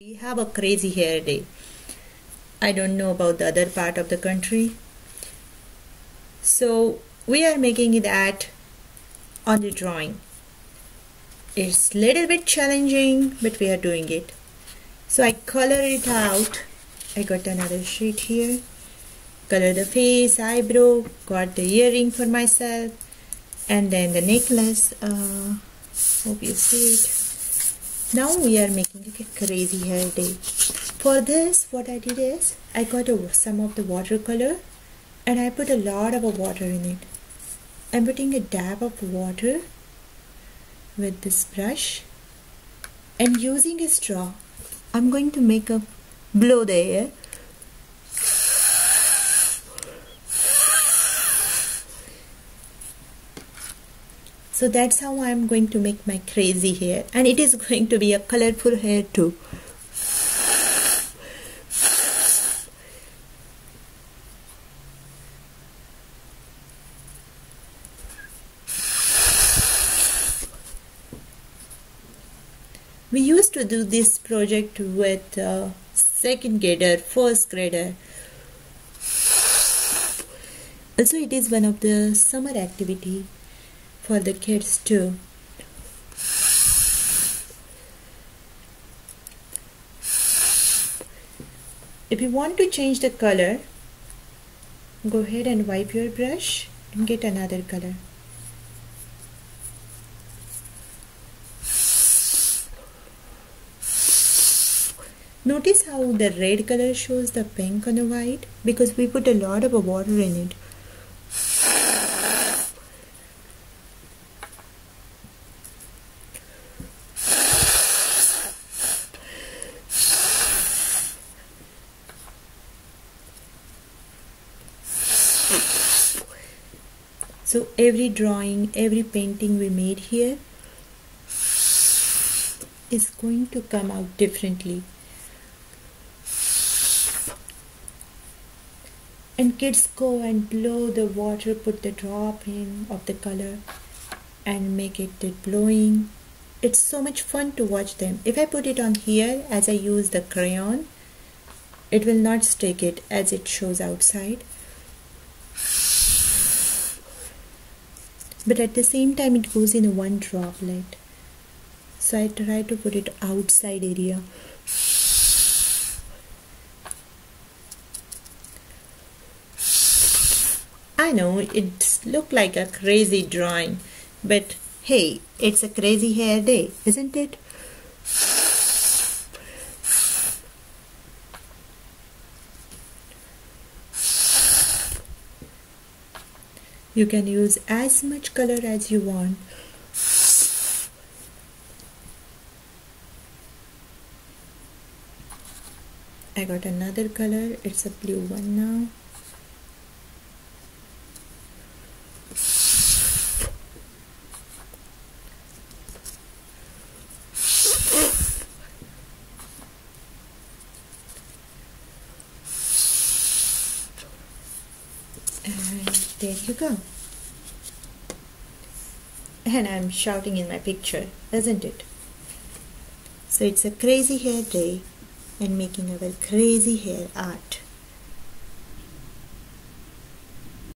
We have a crazy hair day. I don't know about the other part of the country. So we are making it at on the drawing. It's a little bit challenging but we are doing it. So I color it out. I got another sheet here. Color the face, eyebrow, got the earring for myself and then the necklace. Uh, hope you see it now we are making a crazy hair day for this what I did is I got a, some of the watercolor and I put a lot of water in it. I'm putting a dab of water with this brush and using a straw. I'm going to make a blow the air so that's how I'm going to make my crazy hair. And it is going to be a colorful hair too. We used to do this project with uh, second grader first grader. Also it is one of the summer activity for the kids too. If you want to change the color, go ahead and wipe your brush and get another color. Notice how the red color shows the pink on the white because we put a lot of water in it. So every drawing every painting we made here is going to come out differently. And kids go and blow the water put the drop in of the color and make it the blowing it's so much fun to watch them. If I put it on here as I use the crayon it will not stick it as it shows outside but at the same time it goes in a one droplet so I try to put it outside area. I know it look like a crazy drawing but hey it's a crazy hair day isn't it you can use as much color as you want. I got another color. It's a blue one now and there you go. And I'm shouting in my picture isn't it? So it's a crazy hair day and making our crazy hair art